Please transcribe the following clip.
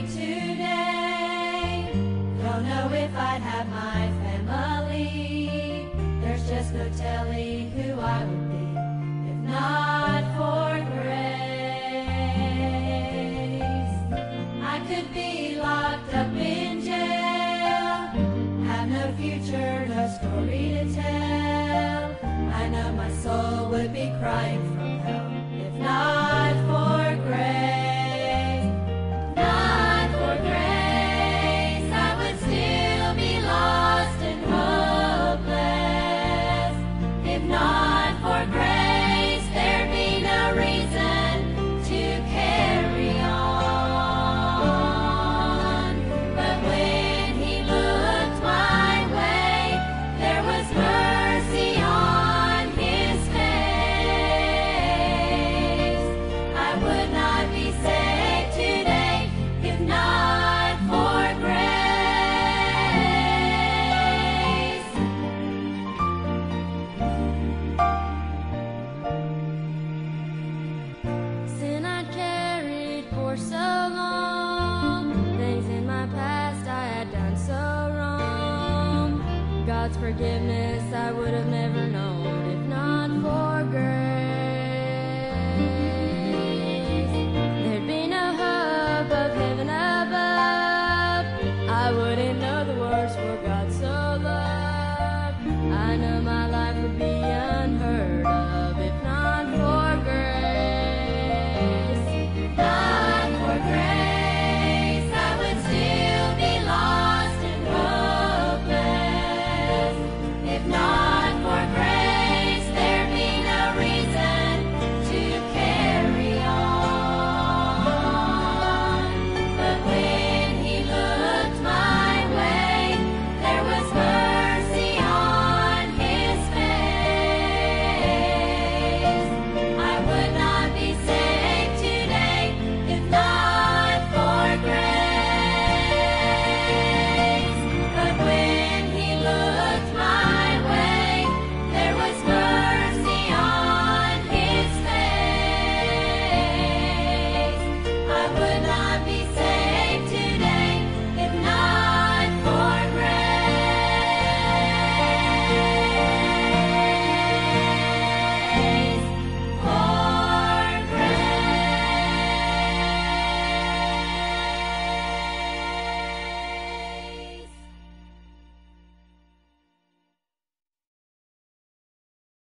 today. Don't know if I'd have my family. There's just no telling who I would be if not for grace. I could be locked up in jail, have no future, no story to tell. I know my soul would be crying. God's forgiveness, I would have never known if not for grace.